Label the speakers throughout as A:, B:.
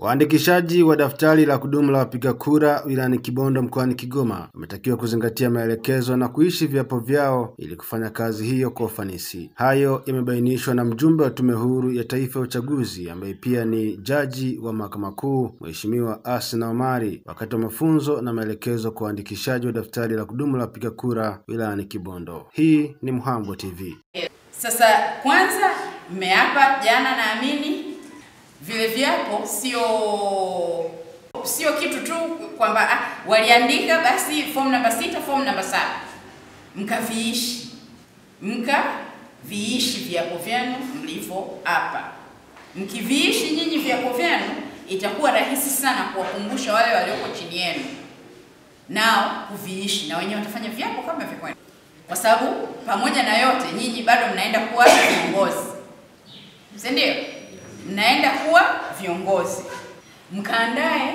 A: Waandikishaji wa daftari la kudumu la wapiga kura wilayani Kibondo mkoani Kigoma wametakiwa kuzingatia maelekezo na kuishi viapo vyao ili kufanya kazi hiyo kwa ufanisi. Hayo yamebainishwa na mjumbe wa Tume Huru ya Taifa ya Uchaguzi ambaye pia ni jaji wa Mahakama Kuu, Mheshimiwa Asna Omari wakati wa mafunzo na maelekezo kwa waandikishaji wa daftari la kudumu la wapiga kura wilayani Kibondo. Hii ni Mhambo TV.
B: Sasa kwanza mmeapa jana, naamini vile viapo sio sio kitu tu kwamba ah, waliandika basi form namba sita, form namba saba, mkaviishi mkaviishi viapo vyenu mlivyoapa. Mkiviishi nyinyi viapo vyenu, itakuwa rahisi sana kuwakumbusha wale walioko chini yenu nao kuviishi, na wenyewe watafanya viapo kama vya kwenu, kwa sababu pamoja na yote nyinyi bado mnaenda kuwa viongozi, si ndio? Mnaenda kuwa viongozi, mkaandae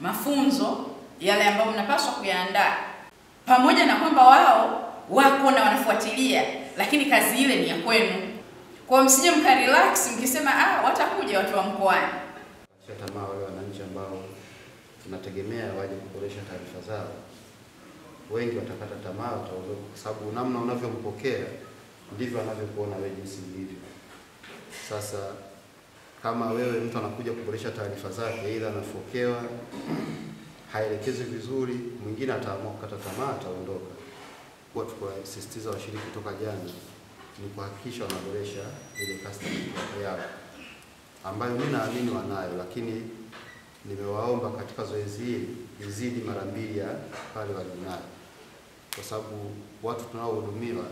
B: mafunzo yale ambayo mnapaswa kuyaandaa, pamoja na kwamba wao wako na wanafuatilia, lakini kazi ile ni ya kwenu. Kwa msije mka relax mkisema ah, watakuja watu wa mkoani.
C: Sio tamaa wale wananchi ambao tunategemea waje kuboresha taarifa zao, wengi watakata tamaa, wataondoka, kwa sababu namna unavyompokea ndivyo anavyokuona wewe jinsi ilivyo. Sasa kama wewe mtu anakuja kuboresha taarifa zake, aidha anafokewa, haelekezwi vizuri, mwingine ataamua kukata tamaa, ataondoka. Kwa tukawasisitiza washiriki toka jana ni kuhakikisha wanaboresha ile customer yao ambayo mimi naamini wanayo, lakini nimewaomba katika zoezi hili izidi mara mbili ya pale walionayo, kwa sababu watu tunaohudumiwa,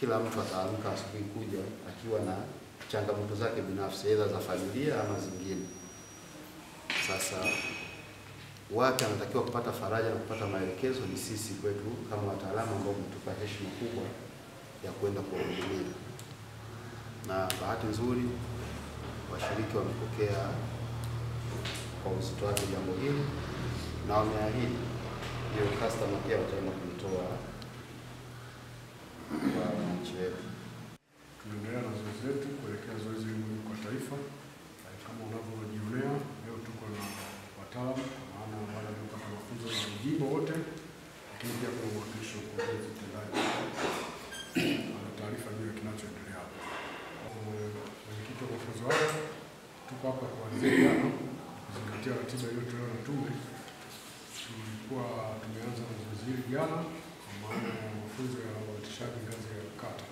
C: kila mtu ataamka asubuhi kuja akiwa na changamoto zake binafsi, aidha za familia ama zingine. Sasa wapi anatakiwa kupata faraja na kupata maelekezo ni sisi kwetu kama wataalamu ambao umetupa heshima kubwa ya kwenda kuwahudumia, na bahati nzuri washiriki wamepokea kwa uzito wake jambo hili na wameahidi hiyo customer pia wataenda kuitoa kwa wananchi wetu.
D: Tunaendelea na zoezi letu kuelekea zoezi hili muhimu kwa taifa. Eh, Kama unavyojionea leo tuko na wataalamu kwa maana wale waliopata mjibu wote, lakini pia kwa uwakilishi wa mkurugenzi mtendaji ana taarifa juu ya kinachoendelea hapa. Eh, Mwenyekiti wa mafunzo haya tuko hapa kuanzia jana kuzingatia ratiba iliyotolewa na tume. Tulikuwa tumeanza na zoezi hili jana kwa maana ya mafunzo ya uwatishaji ngazi ya kata